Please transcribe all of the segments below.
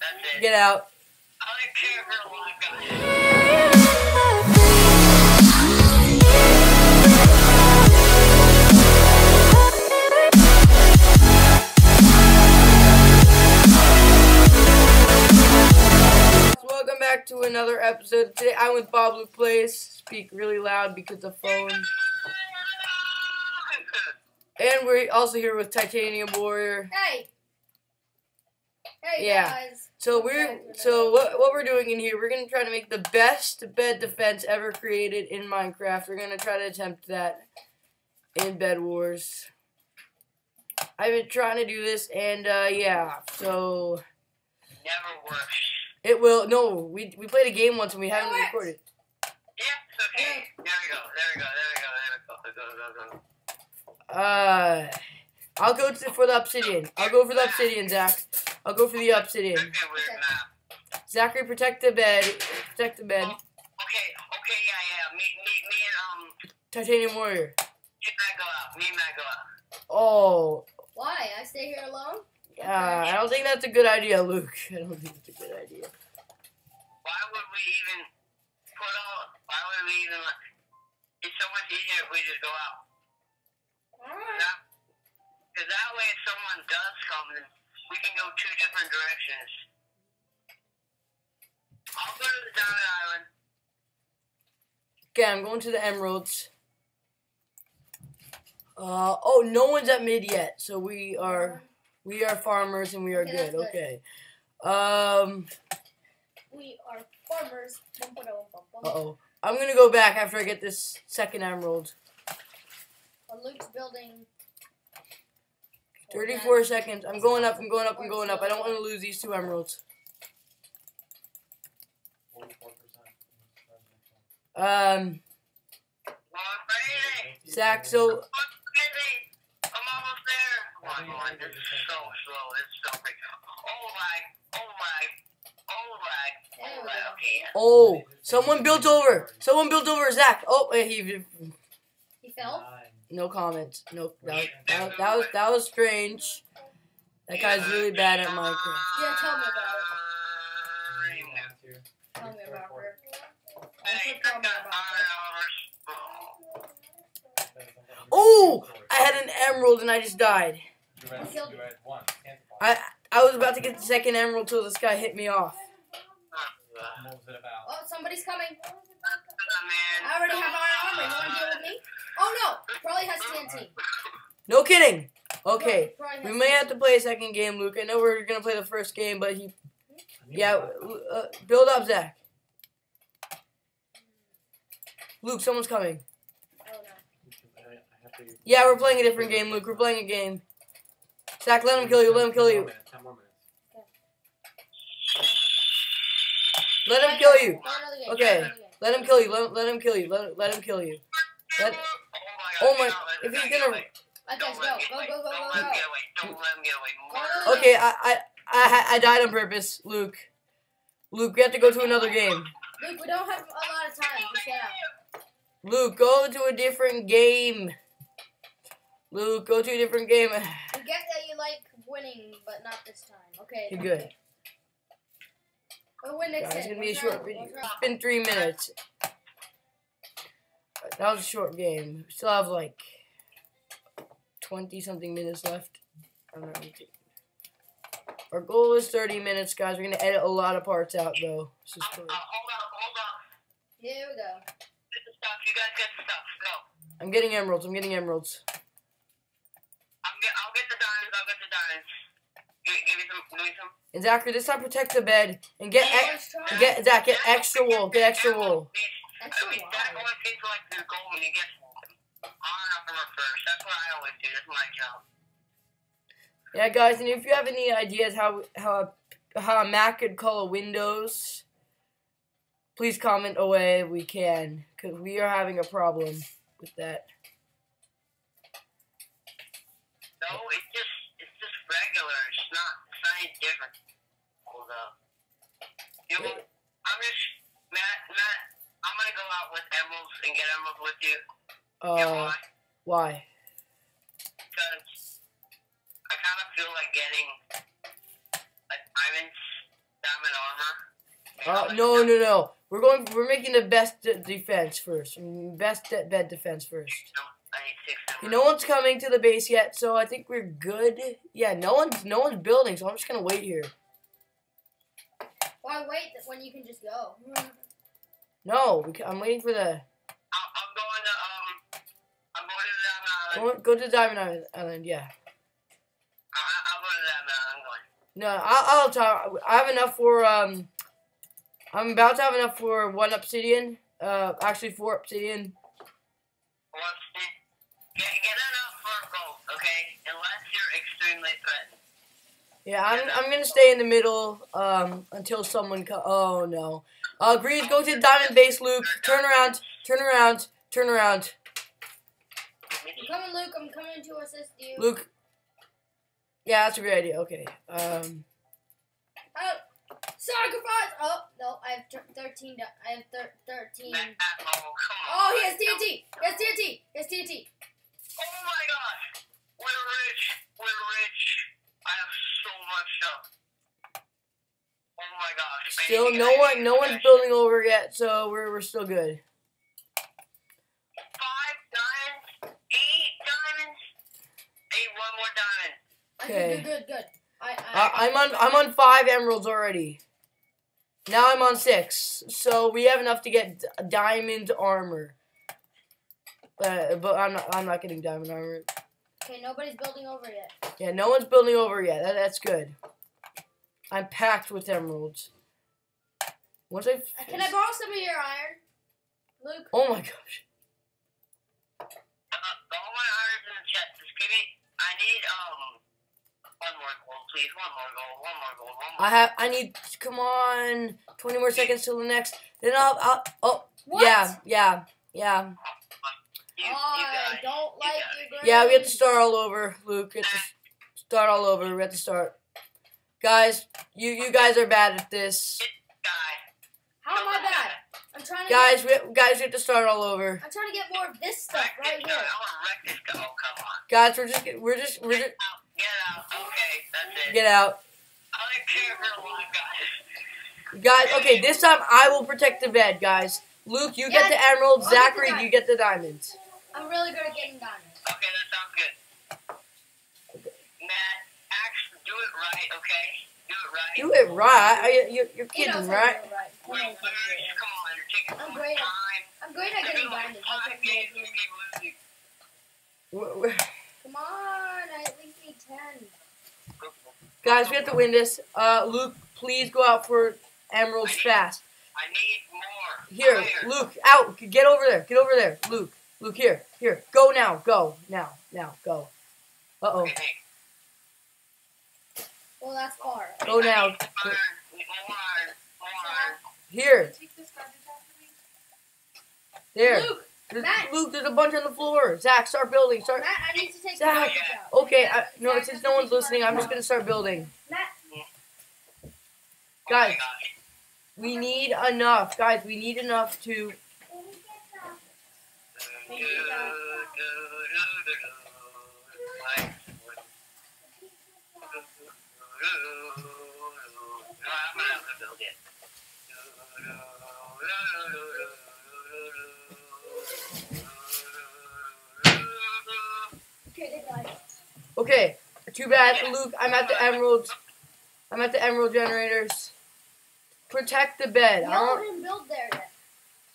That's it. Get out. I don't care for a lot, welcome back to another episode. Today I'm with Bob Luke Plays. Speak really loud because the phone. And we're also here with Titanium Warrior. Hey. Hey Yeah. guys. So we're so what what we're doing in here, we're gonna try to make the best bed defense ever created in Minecraft. We're gonna try to attempt that in Bed Wars. I've been trying to do this and uh yeah, so Never works. it will no, we we played a game once and we haven't works. recorded. Yeah, it's okay. There we go. There we go. There we go. There we go. Go, go, go, go. Uh I'll go to, for the obsidian. I'll go for the obsidian, Zach. I'll go for the obsidian. Could be a weird map. Zachary, protect the bed. Protect the bed. Okay, okay, yeah, yeah. Me, me, me and, um, Titanium Warrior. me and Matt go out. Me and Matt go out. Oh, Why? I stay here alone? uh, I don't think that's a good idea, Luke. I don't think it's a good idea. Why would we even put all, why would we even, like, it's so much easier if we just go out. Alright. Because that way if someone does come, then we can go two different directions. I'll go to the Diamond Island. Okay, I'm going to the emeralds. Uh, oh, no one's at mid yet, so we are we are farmers and we are Okay, good. good. Okay. Um. We are farmers. Bum, ba, dum, bum, bum. Uh oh. I'm gonna go back after I get this second emerald. Well, Luke's building. 34 seconds. I'm going up. I'm going up. I'm going up. I don't want to lose these two emeralds. Um, Well, I'm ready. Zach. So I'm almost there. Come on, come on. This is so slow. This is so quick. Oh my, oh my, oh my, oh my. Okay. Oh, someone built over. Someone built over Zach. Oh, he. He fell? No comments. No, that, was- that, was- that was that was strange. That guy's really bad at Minecraft. Yeah, tell me about it. Tell me about her. Hey, Also tell me about her. hours. Oh, I had an emerald and I just died. You had, killed you had one. Can't I I was about to get the second emerald till this guy hit me off. What was it about? Oh, somebody's coming. I already have iron armor. You want to deal with me? Oh no! Probably has TNT. No kidding. Okay, Probably we may TNT. have to play a second game, Luke. I know we're gonna play the first game, but he yeah. Uh, build up, Zach. Luke, someone's coming. Oh no. I have to. Yeah, we're playing a different game, Luke. We're playing a game. Zach, let him kill you. Let him kill you. Ten more minutes. Let him kill you. Go another game. Okay. Go another game. Let him kill you. Let, let him kill you. Let, let him kill you. Let, oh my! God, If he's gonna. get away. Okay, go. let him get Go, go, go, go, go. get away. Don't let him get away. Go Okay, I I I, I died on purpose, Luke. Luke, we have to go to another game. Luke, we don't have a lot of time. Just get out. Luke, go to a different game. Luke, go to a different game. I get that you like winning, but not this time. Okay. You're good. We'll win next Guys, it's gonna be a short video. we'll. It's been three minutes. That was a short game. We still have like twenty something minutes left. I don't know. Our goal is thirty minutes, guys. We're gonna edit a lot of parts out though. This is Uh, uh, hold on, hold on. Here we go. Get the stuff. You guys get the stuff. Go. I'm getting emeralds. I'm getting emeralds. I'm get, I'll get the diamonds. I'll get the diamonds. Give, give me some. Give me some. And Zachary, this time protect the bed and get ex- Let's try. get Zach get extra wool. Get extra wool. Extra I mean, wall. that always seems like the goal when you get on up from first. That's what I always do. That's my job. Yeah, guys, and if you have any ideas how how how a Mac could call a Windows, please comment away. We can, cause we are having a problem with that. No, it's just it's just regular. It's not it's not any different. Hold up. You know, I'm just Matt Matt. I'm gonna go out with emeralds and get emeralds with you. You know Uh, why? why? Because I kind of feel like getting like diamonds diamond armor. Uh, no, no, no. We're going. We're making the best de- defense first. Mm, Best de- bed defense first. No, I need six Okay, emeralds. no one's coming to the base yet, so I think we're good. Yeah, no one's no one's building, so I'm just gonna wait here. Why wait when you can just go? No, I'm waiting for the. I'm, I'm going to um. I'm going to diamond island. Go, go to Diamond Island- Island. Yeah. I, I'll go to diamond island. I'm going. No, I'll, I'll talk. I have enough for um. I'm about to have enough for one obsidian. Uh, actually four obsidian. Get, get enough for gold, okay? Unless you're extremely threatened. Yeah, I'm I'm gonna stay in the middle um until someone co- Oh no. Uh, Greens, go to the diamond base, Luke. Turn around. Turn around. Turn around. I'm coming, Luke. I'm coming to assist you. Luke. Yeah, that's a great idea. Okay. Um. Oh, sacrifice! Oh no, I have thirteen. I have thir- thirteen. Oh, come on. Oh, he has TNT. He has TNT. He has TNT. Oh my gosh! We're rich. We're rich. I have so much stuff. Oh my gosh. Still, no one, no one's building over yet, so we're we're still good. Five diamonds. Eight diamonds. Eight, one more diamond. Okay, Okay. good, good, good. I, I, Uh, I'm on I'm on five emeralds already. Now I'm on six, so we have enough to get d- diamond armor. But but I'm not I'm not getting diamond armor. okay, nobody's building over yet. Yeah, no one's building over yet. That, that's good. I'm packed with emeralds. Once I Uh, Can I borrow some of your iron, Luke? oh my gosh. Uh, all my irons in the chest. Just give me. I need um. One more gold, please. One more gold. One more gold. One more. I have I need come on. Twenty more seconds till the next. Then I'll I'll oh What? yeah yeah yeah You, you Oh, I don't like got it. your yeah. We have to start all over, Luke. We have to start all over. We have to start. Guys, you you guys are bad at this. How am I bad? I'm trying to Guys, Get, we guys we have to start all over. I'm trying to get more of this stuff right here. I wreck this guy. Oh, come on. Guys, we're just we're just we're just Get out. Okay, that's it. get out. I don't care if you're guys. Guys, okay, this time I will protect the bed, guys. Luke, you get the emeralds. I'll get the Zachary, diamond. you get the diamonds. I'm really good at getting diamonds. Okay, that sounds good. Matt, actually, do it right, okay? Do it right. Do it right. Are you, you're, you're kidding, how to right? right. He We're knows how to do losers. it. Come on, you're taking so I'm much great at- time. I'm great at getting been diamonds. Five games losing. keep losing. We're- we're- Come on, I at least need ten. Guys, we have to win this. Uh, Luke, please go out for emeralds fast. I need more. Here, Fire. Luke, out. Get over there. Get over there. Luke, Luke, here, here. Go now. Go now. Now. Go. Uh oh. Okay, thanks. Well, that's far. Go now. Here. There. Luke, There's- Matt. Luke, there's a bunch on the floor. Zach, start building. Start. Matt, I need to take Zach. the garbage out. Okay. I, no, since no one's listening, I'm just gonna start building. Matt, Oh Guys. We need enough, guys. We need enough to. Do, do, do, do, do, do. Like, No, I'm gonna have to build it. Okay, they died. Okay. Too bad, Luke. I'm at the emeralds. I'm at the emerald generators. Protect the bed. I don't. didn't build there yet.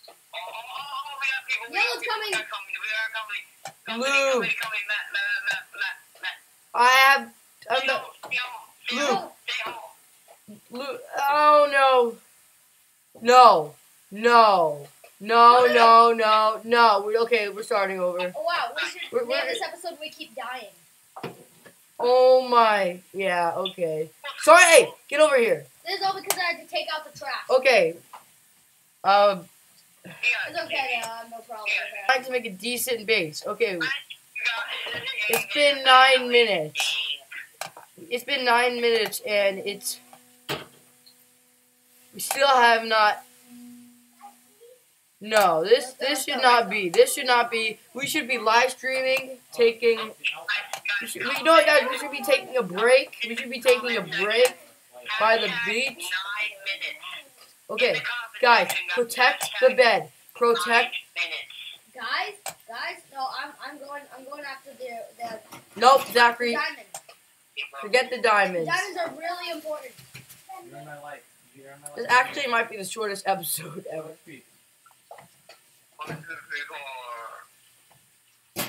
Oh, oh, oh, we got people. We got Yellow's people. coming. We are coming. We are coming. Company, Luke. company, coming. Matt, Matt, Matt, Matt, Matt. I have. I'm Stay the, home. Stay home. Luke. home. Stay home. Luke. Oh no. No. No. No. No. No. No. We okay. We're starting over. Oh wow, We're- we're- this episode "We Keep Dying." Oh my. Yeah. Okay. Sorry. Hey, get over here. This is all because I had to take out the trash. Okay. Um. It's okay. I have no problem that. Trying to make a decent base. Okay. You got it. It's been nine minutes. It's been nine minutes and it's. We still have not. No, this this should not be. This should not be. We should be live streaming, taking. We should, you know what, guys? We should be taking a break. We should be taking a break. By the beach? Okay, In the comment guys, protect the bed. Protect. Guys, guys, no, I'm I'm going I'm going after the the Nope, Zachary. diamonds. Forget the diamonds. Diamonds are really important. You're in my life. You're in my life. This actually might be the shortest episode ever. Let's be. One, two, three, four.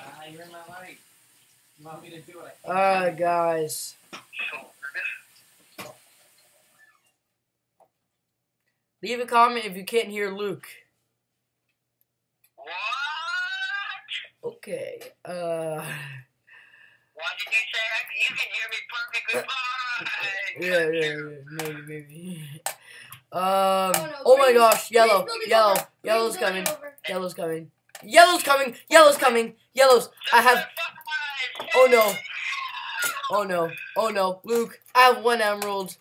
Ah, you're my life. Want me to do it? Uh, guys. Leave a comment if you can't hear Luke. What? Okay. Uh. What did you say? I- You can hear me perfectly fine. Yeah, yeah, yeah, maybe, maybe. Um. no, Oh my gosh, yellow, yellow, over. yellow's Green's coming, over. yellow's coming, yellow's coming, yellow's coming, yellow's. I have. Oh no. Oh no. Oh no, Luke. I have one emerald.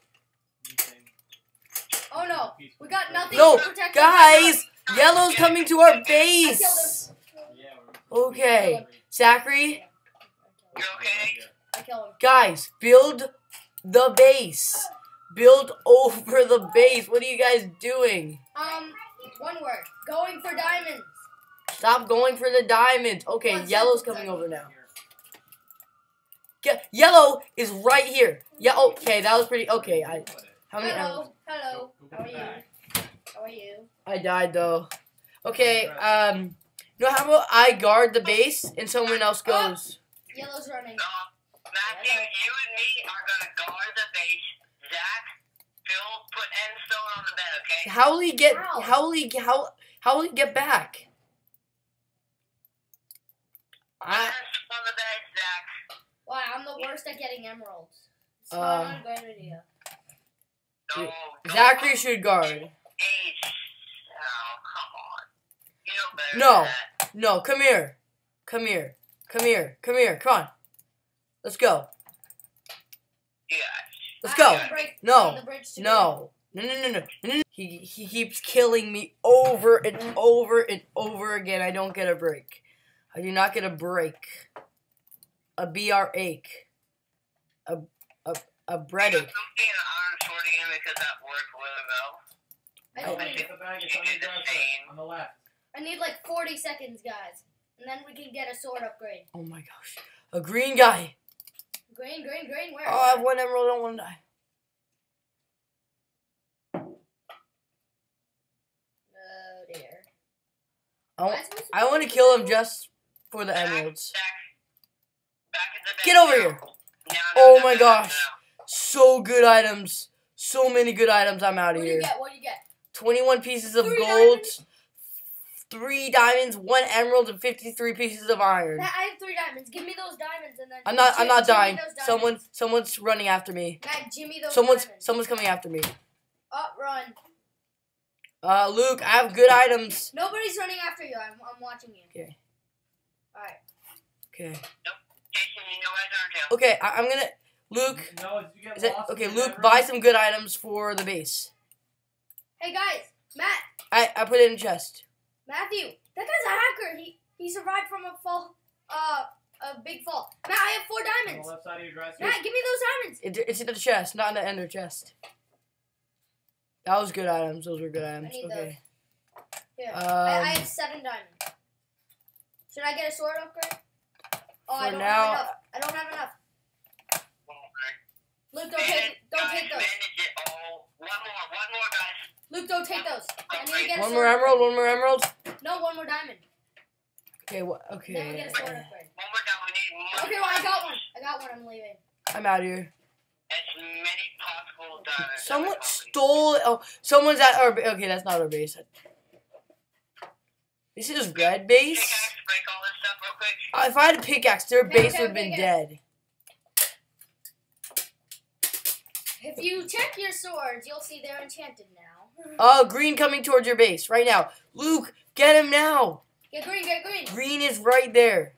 Oh no, we got nothing No, to protect guys. Yellow's coming to our I killed him. base. Okay, Zachary. You okay? I killed him. Guys, build the base. Build over the base. What are you guys doing? Um, one word. Going for diamonds. Stop going for the diamonds. Okay, One yellow's second, coming second. over now. Ge- yellow is right here. Yeah. Okay, that was pretty. Okay, I. How many emeralds? Hello, hello. How are you? How are you? I died though. Okay. Um. You know how about I guard the base and someone else goes? Yellow's running. No, Matthew, you and me are gonna guard the base. Zach, Phil, put Endstone on the bed, okay? How will he get? How? How will he? How? How will he get back? Put I, on the bed, Zach. Why? Wow, I'm the worst at getting emeralds. It's Uh, not a great idea. No, Yeah. don't Zachary put should guard. Ace. Oh, come on. You know better No. No, come here. Come here. Come here. Come here. Come on. Let's go. Yeah. Let's I go. have to break No. the bridge to No. No, no, no, no. no, no. He, he keeps killing me over and over and over again. I don't get a break. I do not get a break. A BR ache. A, a, a bread I'm ache. being an iron because that worked really well. I, just need, the bag. It's the. On the left. I need like 40 seconds, guys. And then we can get a sword upgrade. Oh my gosh. A green guy. Green, green, green, where? Oh, I have one emerald. I don't want to die. Oh, dear. I want, to I want to kill him just for the Zach, emeralds. Zach, back the Get over here. No, no, Oh no, my no, gosh. no. So good items. So many good items. I'm out of here. What of do you here. get? What do you get? 21 pieces of gold, diamonds? Three diamonds, one emerald, and 53 pieces of iron. I have three diamonds. Give me those diamonds and then. I'm not. I'm not Jimmy dying. Someone. Someone's running after me. Matt, Jimmy those Someone's. diamonds. Someone's coming after me. Up, run. Uh, Luke, I have good items. Nobody's running after you. I'm, I'm watching you. Okay. Alright. Okay. Jason, you know I learned him. Okay. I, I'm gonna. Luke. No, you get Is it lost okay? Luke, that buy some good items for the base. Hey, guys. Matt. I I put it in a chest. Matthew. That guy's a hacker. He he survived from a fall. Uh, a big fall. Matt, I have four On the diamonds. left side of your dresser. Matt, give me those diamonds. It, it's in the chest, not in the ender chest. That was good items. Those were good items. need Okay. Here. Um, I, I have seven diamonds. Should I get a sword upgrade? Oh, I don't now- have enough. I don't have enough. Luke, don't take don't take those. Manage it all. One more, one more, guys. Luke, don't take those. I need to get a One sword more emerald. One more emerald. No, one more diamond. Okay. What? Then we get a sword upgrade. One more down. We need more. Okay, well I got one. I got one. I'm leaving. I'm out of here. As many possible diamonds. Someone stole. Oh, someone's at our. Okay, that's not our base. This is red base. Pickaxe, break all this stuff real quick. Uh, if I had a pickaxe, their Okay, base okay, would have been dead. If you check your swords, you'll see they're enchanted now. Oh, green coming towards your base right now. Luke, get him now. Get green, get green. Green is right there.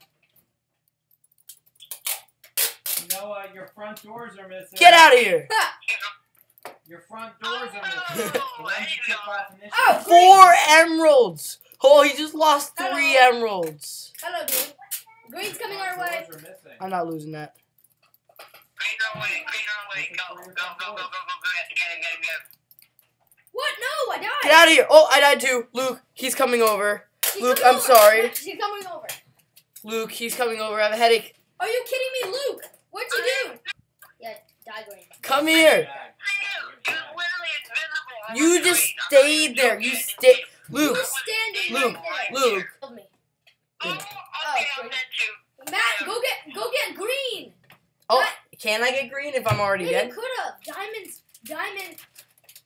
Noah, your front doors are missing. Get out of here. Your front doors are missing. the ones you took off initially. Oh, Four emeralds. Oh, he just lost three emeralds. Hello, dude. Green's coming our way. doors are missing. I'm not losing that. Green our way. Green our way. Go, go, go, go, go, go, go. Get it, get it, get it. What? No, I died. Get out of here. Oh, I died too. Luke, he's coming over. She's Luke, coming I'm over. sorry. She's coming over. Luke, he's coming over. I have a headache. Are you kidding me, Luke? What'd you do? Yeah, die green. Come here. You're literally invisible. You just stayed there. You joking. stay. Luke, standing Luke, right there. Luke. Killed. Oh, okay, I'll great. Matt, go get go get green. Oh, can I get green if I'm already Yeah, dead? you could have. Diamonds, diamond,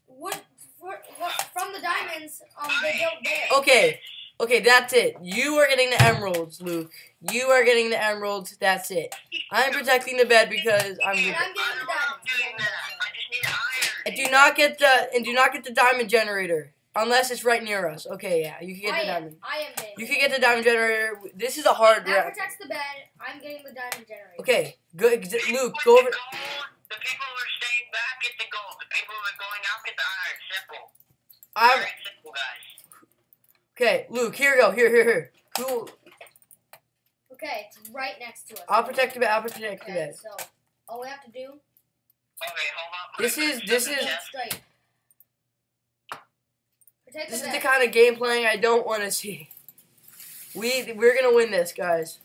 wood, for, for, from the diamonds, um, they built there. Okay, okay, that's it. You are getting the emeralds, Luke. You are getting the emeralds. That's it. I'm protecting the bed because I'm. And I'm getting the diamonds. doing. I just need iron. And do not get the and do not get the diamond generator unless it's right near us. Okay, yeah, you can I get the am. diamond. I am getting. You can get the diamond generator. This is a hard That route. protects the bed. I'm getting the diamond generator. Okay, good. Luke, go the over. Gold, The people who are staying back get the gold. The people who are going out get the iron. Simple. I'm Very simple, guys. okay. Luke, here we go. Here, here, here. Cool. Okay, it's right next to us. I'll protect the bed. I'll protect the Okay, bed. so all we have to do. Okay, hold up. This is- this is- Straight. Protect This the is bed. the kind of game playing I don't want to see. We we're gonna win this, guys.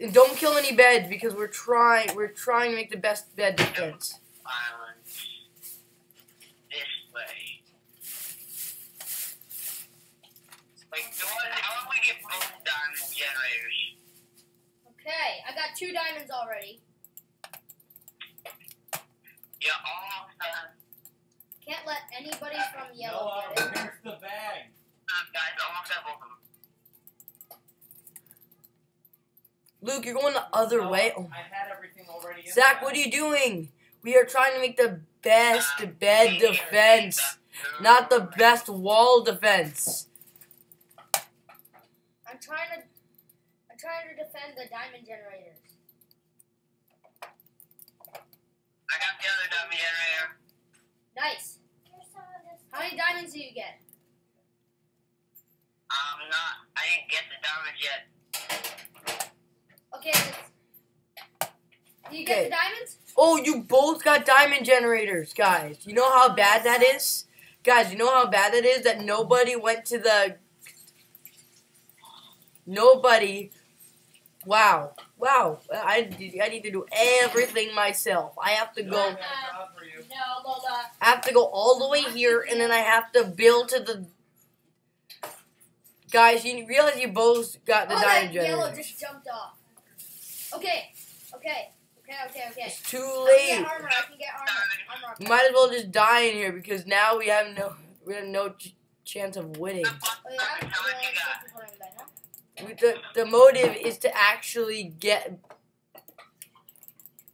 And don't kill any beds because we're trying. We're trying to make the best bed defense. Islands. This way. Wait, do what? How do we get both diamond generators? Okay, I got two diamonds already. Yeah, almost done. Can't let anybody from yellow Noah, get it. where's the bag? Uh, guys, almost have both of them. Luke, you're going the other Noah, way. Oh. I had everything already Zach, the what are you doing? We are trying to make the best ah, bed defense, not the best wall defense. I'm trying to. I'm trying to defend the diamond generators. I got the other diamond generator. Nice. How many diamonds do you get? I'm not. I didn't get the diamonds yet. Okay. Let's, do you get Okay. the diamonds? Oh, you both got diamond generators, guys. You know how bad that is? Guys, you know how bad that is that nobody went to the. Nobody. Wow. Wow. I, I need to do everything myself. I have to go. I got a job for you. No, Lola. I have to go all the way here, and then I have to build to the. Guys, you realize you both got the oh, diamond that yellow just jumped off. Okay. Okay. Okay. Okay. Okay. It's too I can late. get armor. I can get armor. Armor. You might as well just die in here because now we have no we have no ch- chance of winning. Oh, yeah, I'm diamond you got? something for him then, huh? We, the the motive is to actually get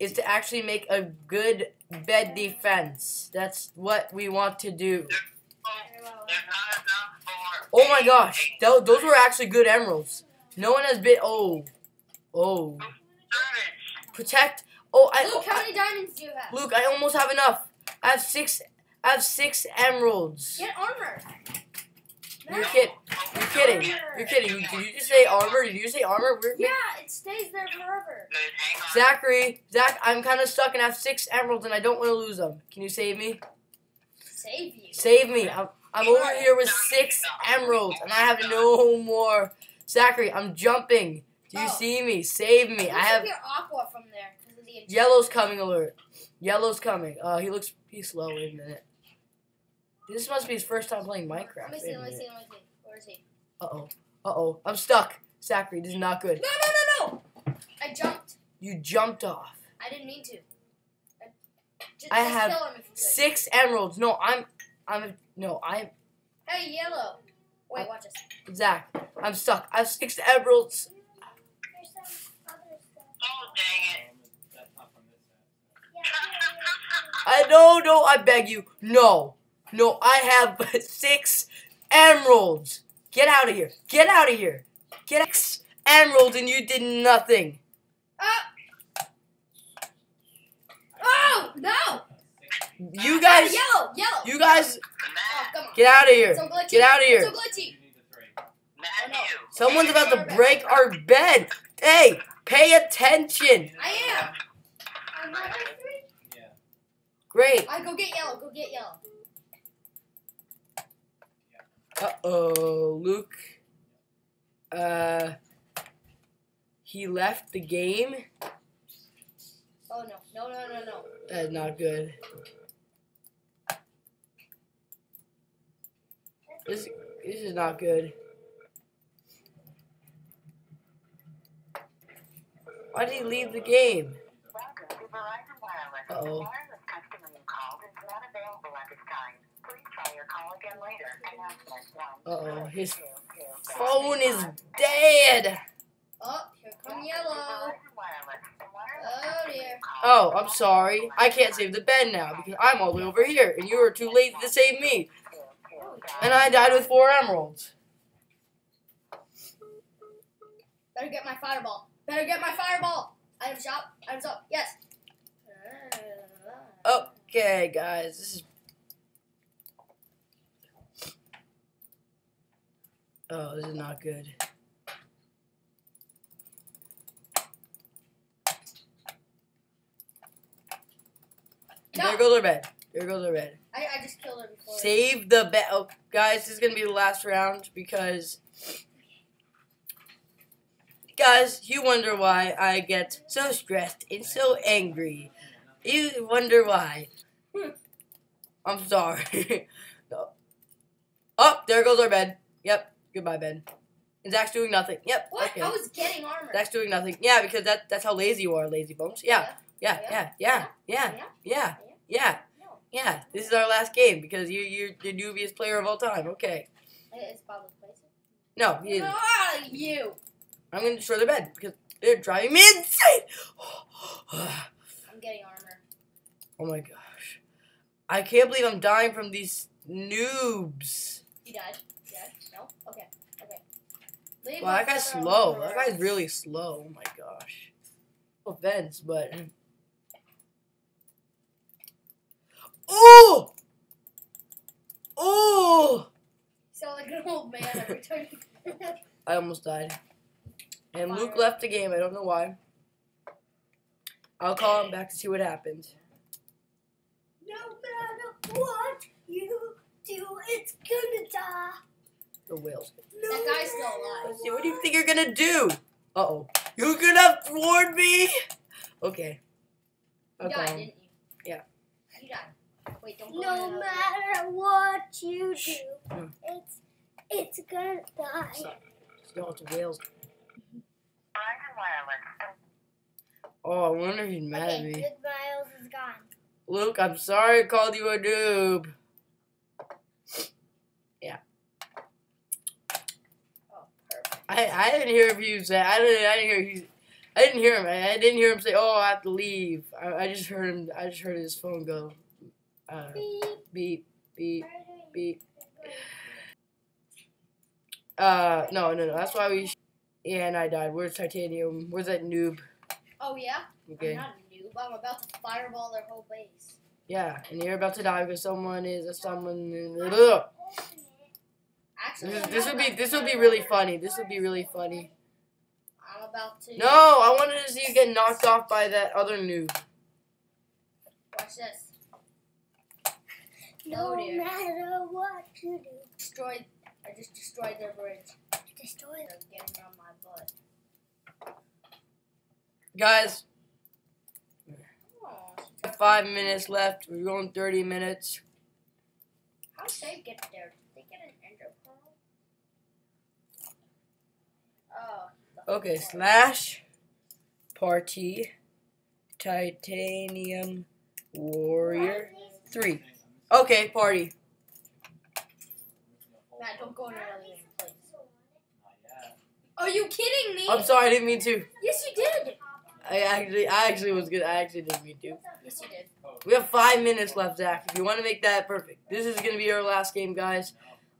is to actually make a good bed defense. That's what we want to do. Oh, Very well. there's not enough for. Oh my gosh, those, those were actually good emeralds. No one has been. Oh, oh, Diamonds. Protect. Oh, I, Luke, how I many diamonds do you have? Luke, I almost have enough. I have six. I have six emeralds. Get armor. You're kid. You're kidding. You're kidding. Did you just say armor? Did you say armor? We're, Yeah, it stays there forever. Good, hang on. Zachary, Zach, I'm kind of stuck and I have six emeralds and I don't want to lose them. Can you save me? Save you. Save me. I'm, I'm over here with six emeralds and I have no more. Zachary, I'm jumping. Do you Oh. see me? Save me. I have you're aqua from there the yellow's coming alert. Yellow's coming. Uh, he looks he's slow. Wait a minute. This must be his first time playing Minecraft. Let me see. Let me see. Let me see. Where is he? Uh oh. Uh oh. I'm stuck. Zachary, this is not good. No, no, no, no! I jumped. You jumped off. I didn't mean to. I, just, I have kill him if you could. Six emeralds. No, I'm. I'm. No, I'm. Hey, yellow. Wait, watch this. Zach, I'm stuck. I have six emeralds. Oh, dang it. That's not from this side. I no, no. I beg you, no, no. I have six emeralds. Get out of here. Get out of here. Get six emeralds, and you did nothing. Ah! Oh no! You guys, Yellow, yellow. you guys, Oh, Matt, come on. get out of here. So. Get out of here. so glitchy. You need the three. Matthew. Someone's about to break our bed. Hey, pay attention. I am. Yeah. Great. I go get yellow. Go get yellow. Uh oh, Luke. Uh, he left the game. Oh no, no, no, no, no. That's not good. This this is not good. Why did he leave the game? Welcome to Verizon Wireless. Uh-oh. The wireless customer you called is not available at this time. Please try your call again later. Announcement one. Uh oh, his phone is dead. Oh, here come yellow. Verizon Wireless. The wireless Oh dear. Oh, I'm sorry. I can't save the bed now because I'm all the way over here and you were too late to save me. And I died with four emeralds. Better get my fireball. Better get my fireball. Item shop. Items up. Yes. Okay, guys, this is. Oh, this is not good. No. There goes our bed. There goes our bed. I, I just killed her before. Save the bed. Oh, guys, this is gonna be the last round because. Guys, you wonder why I get so stressed and so angry. You wonder why. I'm sorry. no. Oh, there goes our bed. Yep. Goodbye, bed. And Zach's doing nothing. Yep. What? Okay. I was getting armor. Zach's doing nothing. Yeah, because that that's how lazy you are, lazy bones. Yeah. Yeah. Yeah. Yeah. Yeah. Yeah. Yeah. Yeah. This is our last game because you you're the newbiest player of all time. Okay. Probably place. No, he is. Ah, you. I'm gonna destroy the bed because they're driving me insane. I'm getting armor. oh my gosh. I can't believe I'm dying from these noobs. You died. You died. No. Okay. Okay. Leave Wow, that guy's slow. That guy's really slow. Oh my gosh. No offense, but. Oh! Oh! sound like an old man every time. I almost died. And Luke left the game. I don't know why. I'll call him back to see what happened. no matter what you do, it's gonna die. The whales. That guy's still alive. Let's see, what do you think you're gonna do? Uh oh. You're gonna thwart me? Okay. You I'll call died, him. didn't you? Yeah. You died. Wait, don't go No in matter what you do, Mm. it's it's gonna die. No, it's whales. Verizon Wireless. Oh, I wonder if he's mad at me. good miles is gone. Luke, I'm sorry I called you a noob. Oh, perfect. I I didn't hear if you say I didn't I didn't hear he I didn't hear him. I, I didn't hear him say, "Oh, I have to leave." I, I just heard him. I just heard his phone go, uh, beep beep beep. Uh, no, no, no. That's why we. Sh- yeah, and I died. Where's titanium? Where's that noob? Oh yeah. Okay. I'm not a noob. I'm about to fireball their whole base. Yeah, and you're about to die because someone is a someone. Ugh. Actually, This, this would be this would be really funny. This would be really funny. I'm about to. No, I wanted to see you get knocked off by that other noob. Watch this. No Oh, dear. matter what you do, Destroyed. I just destroyed their bridge. Destroy getting on my butt. Guys, five minutes left. We're going 30 minutes. how did they get there? Did they get an ender pearl? Oh. Okay, fuck. slash party titanium warrior three. Okay, party. Matt, don't go in another place. Not yet. Are you kidding me? I'm sorry, I didn't mean to. Yes, you did. I actually, I actually was good. I actually didn't mean to. Yes, you did. We have five minutes left, Zach. If you want to make that perfect, this is gonna be our last game, guys.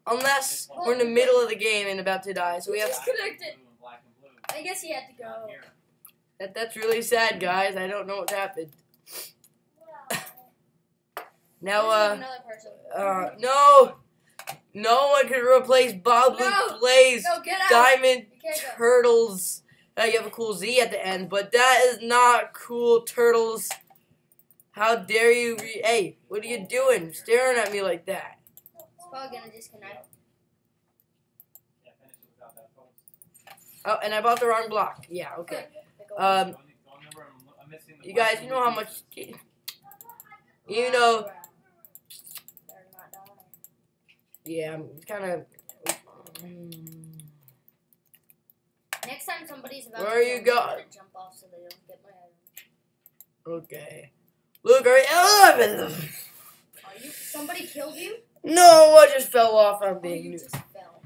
Unless we're in the middle of the game and about to die, so we have. Disconnected. Blue and black and blue. I guess he had to go. That, that's really sad, guys. I don't know what happened. Now, uh, uh, no, no one can replace Bob No. plays No. Diamond You can't go. Turtles. Uh, you have a cool Z at the end, but that is not cool turtles. How dare you? Re- hey, what are you doing? Staring at me like that? It's probably gonna disconnect. Yeah, finish it without that post. Oh, and I bought the wrong block. Yeah, okay. Um, Don't- don't remember, I'm- I'm missing the you guys, you know how much? You know, They're not dying. yeah, I'm kind of. Next time somebody's about Where to you kill I'm gonna jump off so they don't get my item. Okay. Look, are eleven. Are you? Somebody killed you? No, I just fell off. I'm Or being you new. just fell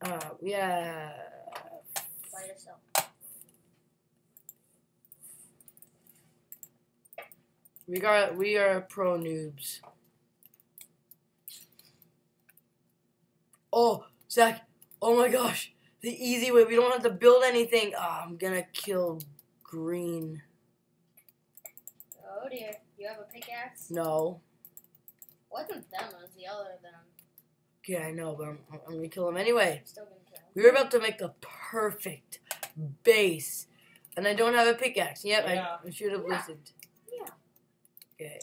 Uh, yeah. by yourself? We got we are pro noobs. Oh, Zach! Oh my gosh! The easy way. We don't have to build anything. Ah, I'm gonna kill green. Oh dear. You have a pickaxe? No. Wasn't them, it was the other them. Okay, I know, but I'm, I'm gonna kill him anyway. Still gonna kill him. We were about to make the perfect base, and I don't have a pickaxe. Yep, Yeah. I, I should have Yeah. listened. Yeah. Okay.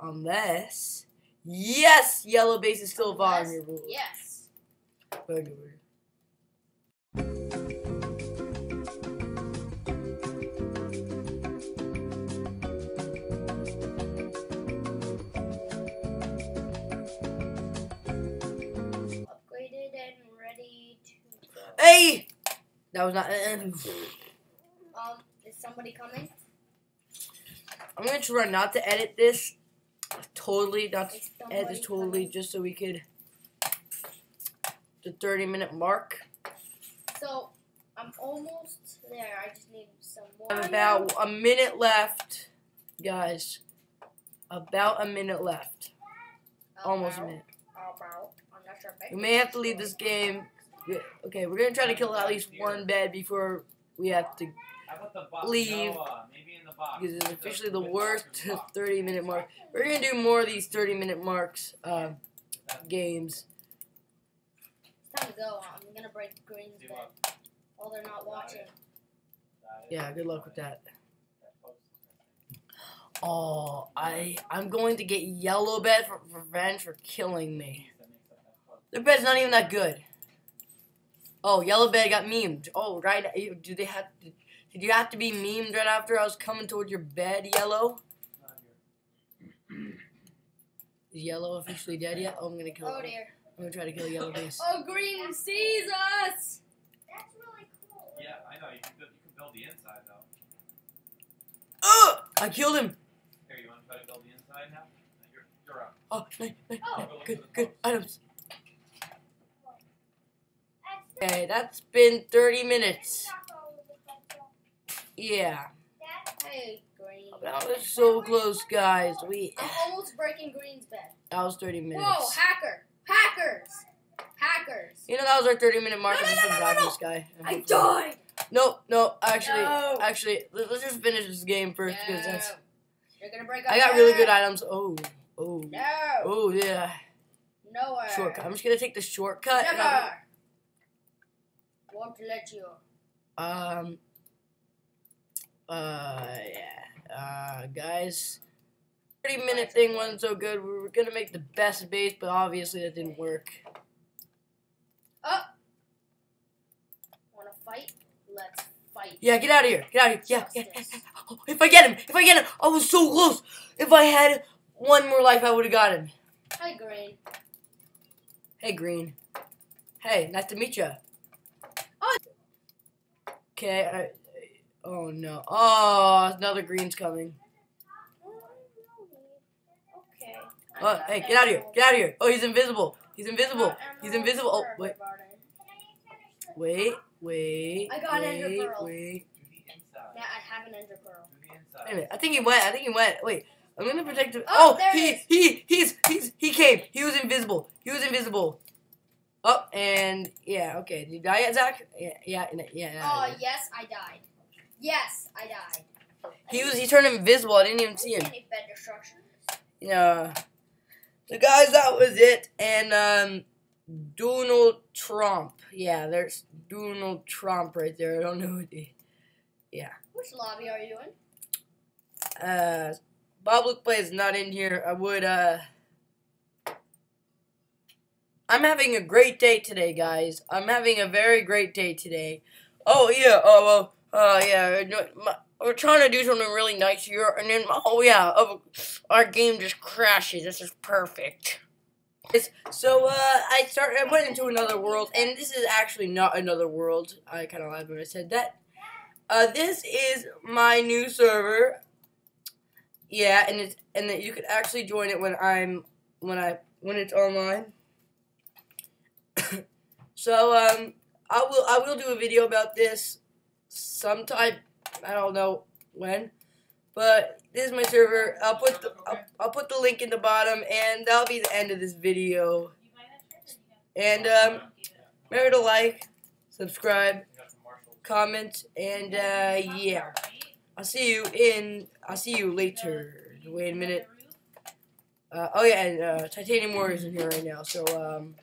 Unless, yes, yellow base is still following your rules. Yes. Okay, Hey, that was not. Um, is somebody coming? I'm gonna try not to edit this. Totally, not to edit this totally, coming? just so we could. The 30 minute mark. So, I'm almost there. I just need some more. I have about a minute left, guys. About a minute left. Almost a minute. About. I'm not sure. We may have to leave this game. Okay, we're gonna try to kill at least one bed before we have to, How about the box? Leave. No, maybe the because it's officially the worst box in the box. 30 minute mark. We're gonna do more of these 30 minute marks uh, games. It's time to go. I'm gonna break Green's See bed. what? Oh, they're not watching. Yeah, good luck with that. That post is missing. Oh, I I'm going to get yellow bed for, for revenge for killing me. That makes up that post. Their bed's not even that good. Oh, yellow bed got memed. Oh, right. Eh, do they have? To, did you have to be memed right after I was coming towards your bed? Yellow. Is yellow officially dead yet? Oh, I'm gonna kill. Oh him. dear. I'm gonna try to kill yellow base. Oh, Green sees us. That's really cool. Yeah, I know. You can build, you can build the inside though. Oh! I killed him. Here, you want to try to build the inside now? You're, you're up. Oh, nice, nice, Oh. nice. good, good items. Okay, that's been 30 minutes. Yeah, Hey, Green. Oh, that was so close, guys. We I'm almost breaking Green's bed. that was 30 minutes. Whoa, hacker! Hackers! Hackers! You know that was our 30 minute mark. No, I'm no, no, no, no. this guy. I died! No, no, actually, No. actually, let- let's just finish this game first because that's. You're gonna break I got really good items. Oh, oh, No! oh, yeah. Nowhere. Shortcut. I'm just gonna take the shortcut. Never! Won't let you. Um. Uh, yeah. Uh, guys. 30 minute thing wasn't so good. We were gonna make the best base, but obviously that didn't work. Oh! Wanna fight? Let's fight. Yeah, get out of here. Get out of here. Yeah, yeah. yeah. Oh, if I get him, if I get him, I was so close. If I had one more life, I would have got him. Hi, Green. Hey, Green. Hey, nice to meet you. Oh. Okay. I, oh no. Oh, another green's coming. Okay. Oh, hey, get out of here. Get out of here. Oh, he's invisible. He's invisible. He's invisible. Oh, wait. Wait, wait. I got an ender wait, pearl. Wait. Do the inside. Yeah, I have an ender pearl. Do the inside. Wait a minute. I think he went. I think he went. Wait. I'm gonna protect him. Oh, Oh, he, he, he's, he's, he came. He was invisible. He was invisible. Oh, and yeah, okay. Did you die yet, Zach? Yeah, yeah, yeah. yeah Oh, yes, I died. Yes, I died. He was. He turned invisible. I didn't even see him. Any bed destruction? Yeah. So guys, that was it. And um, Donald Trump. Yeah, there's Donald Trump right there. I don't know what he. Yeah. Which lobby are you in? Uh, Bob Luke Play is not in here, I would, uh... I'm having a great day today, guys. I'm having a very great day today. Oh, yeah, oh, well, uh, yeah, my, we're trying to do something really nice here, and then, oh, yeah, oh, our game just crashes. This is perfect. So, uh, I started, I went into another world, and this is actually not another world. I kind of lied when I said that. Uh, this is my new server. Yeah, and it's and you could actually join it when I'm when I when it's online. so um, I will I will do a video about this sometime. I don't know when, but this is my server. I'll put the I'll, I'll put the link in the bottom, and that'll be the end of this video. And um, remember to like, subscribe, comment, and uh, yeah. I'll see you in. I'll see you later. Wait a minute. Uh, oh yeah, and uh, Titanium Warriors in here right now. So um.